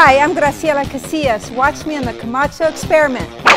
Hi, I'm Graciela Casillas. Watch me on the Camacho Experiment.